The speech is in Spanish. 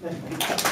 You.